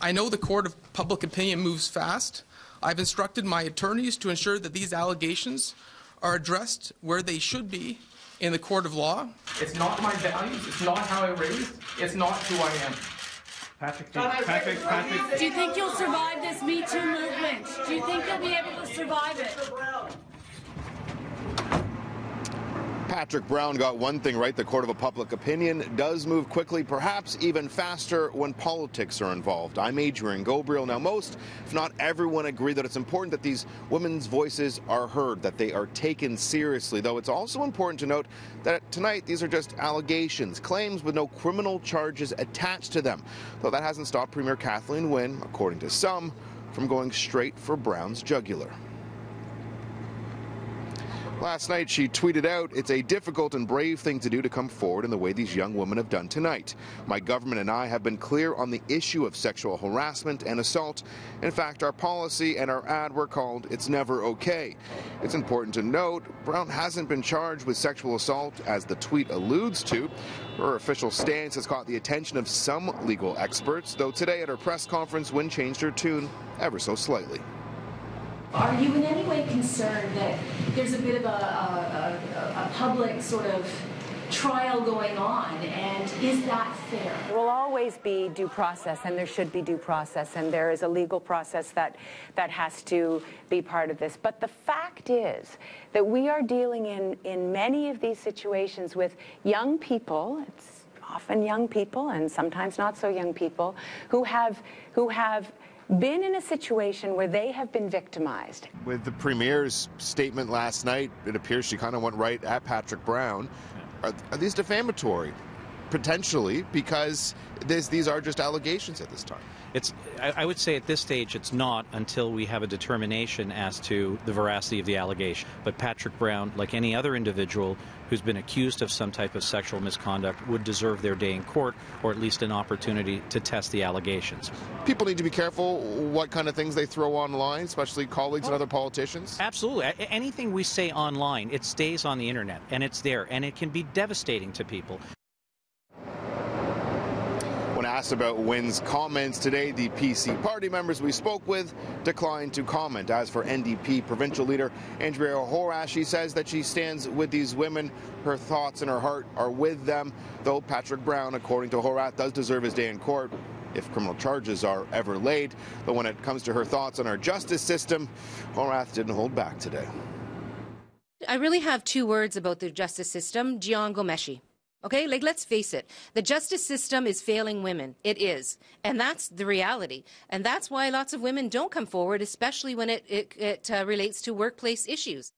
I know the court of public opinion moves fast. I've instructed my attorneys to ensure that these allegations are addressed where they should be in the court of law. It's not my values. It's not how I raised. It's not who I am. Patrick, Patrick, Patrick. Do you think you'll survive this Me Too movement? Do you think you'll be able to survive it? Patrick Brown got one thing right. The court of a public opinion does move quickly, perhaps even faster when politics are involved. I'm Adrian Ghobrial. Now, most, if not everyone, agree that it's important that these women's voices are heard, that they are taken seriously. Though it's also important to note that tonight these are just allegations, claims with no criminal charges attached to them. Though that hasn't stopped Premier Kathleen Wynne, according to some, from going straight for Brown's jugular. Last night, she tweeted out, It's a difficult and brave thing to do to come forward in the way these young women have done tonight. My government and I have been clear on the issue of sexual harassment and assault. In fact, our policy and our ad were called It's Never Okay. It's important to note, Brown hasn't been charged with sexual assault, as the tweet alludes to. Her official stance has caught the attention of some legal experts, though today at her press conference, Wynne changed her tune ever so slightly. Are you in any way concerned that there's a bit of a, a, a, a public sort of trial going on, and is that fair? There will always be due process, and there should be due process, and there is a legal process that, that has to be part of this. But the fact is that we are dealing in, in many of these situations with young people, it's often young people and sometimes not so young people, who have, who have been in a situation where they have been victimized. With the Premier's statement last night, it appears she kind of went right at Patrick Brown. Are, are these defamatory? Potentially, because this, these are just allegations at this time. It's, I, I would say at this stage it's not until we have a determination as to the veracity of the allegation. But Patrick Brown, like any other individual who's been accused of some type of sexual misconduct, would deserve their day in court or at least an opportunity to test the allegations. People need to be careful what kind of things they throw online, especially colleagues and oh. other politicians. Absolutely. Anything we say online, it stays on the internet and it's there and it can be devastating to people. Asked about Wynne's comments today, the PC party members we spoke with declined to comment. As for NDP provincial leader Andrea Horwath, she says that she stands with these women. Her thoughts and her heart are with them, though Patrick Brown, according to Horwath, does deserve his day in court if criminal charges are ever laid. But when it comes to her thoughts on our justice system, Horwath didn't hold back today. I really have two words about the justice system, Jian Ghomeshi. Okay, like let's face it, the justice system is failing women. It is. And that's the reality. And that's why lots of women don't come forward, especially when it, it, it uh, relates to workplace issues.